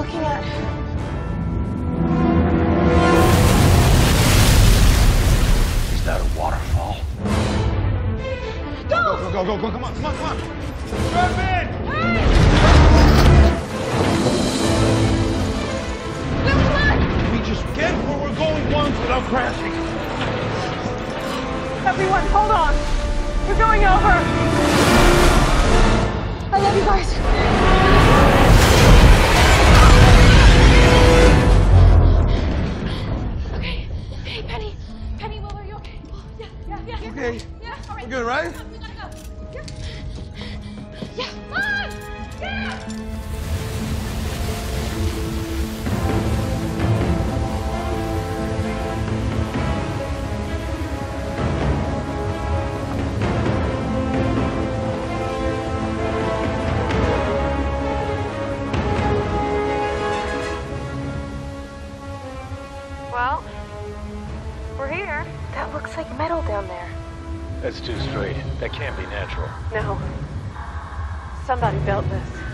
looking at? Is that a waterfall? Go! Go, go, go, go, come on, come on, come on. Jump in! Hey! Will, come on! We just get where we're going once without crashing. Everyone, hold on. We're going over. Yeah, yeah, yeah. yeah. Okay. Yeah, all right. We're good, right? We gotta go. Yeah. Yeah. Mom! Yeah! Well, we're here. That looks like metal down there. That's too straight. That can't be natural. No. Somebody built this.